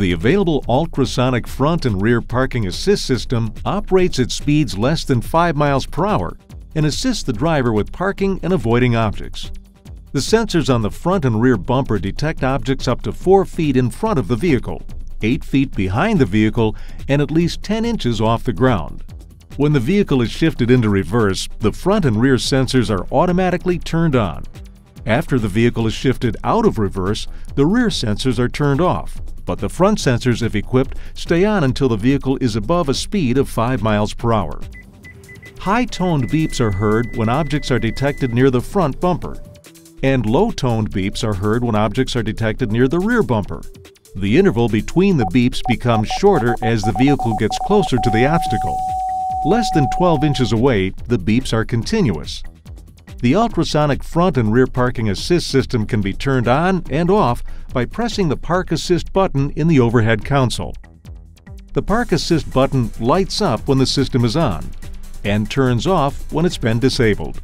The available ultrasonic front and rear parking assist system operates at speeds less than 5 miles per hour and assists the driver with parking and avoiding objects. The sensors on the front and rear bumper detect objects up to 4 feet in front of the vehicle, 8 feet behind the vehicle, and at least 10 inches off the ground. When the vehicle is shifted into reverse, the front and rear sensors are automatically turned on. After the vehicle is shifted out of reverse, the rear sensors are turned off, but the front sensors, if equipped, stay on until the vehicle is above a speed of 5 miles per hour. High-toned beeps are heard when objects are detected near the front bumper, and low-toned beeps are heard when objects are detected near the rear bumper. The interval between the beeps becomes shorter as the vehicle gets closer to the obstacle. Less than 12 inches away, the beeps are continuous. The ultrasonic front and rear parking assist system can be turned on and off by pressing the Park Assist button in the overhead console. The Park Assist button lights up when the system is on and turns off when it's been disabled.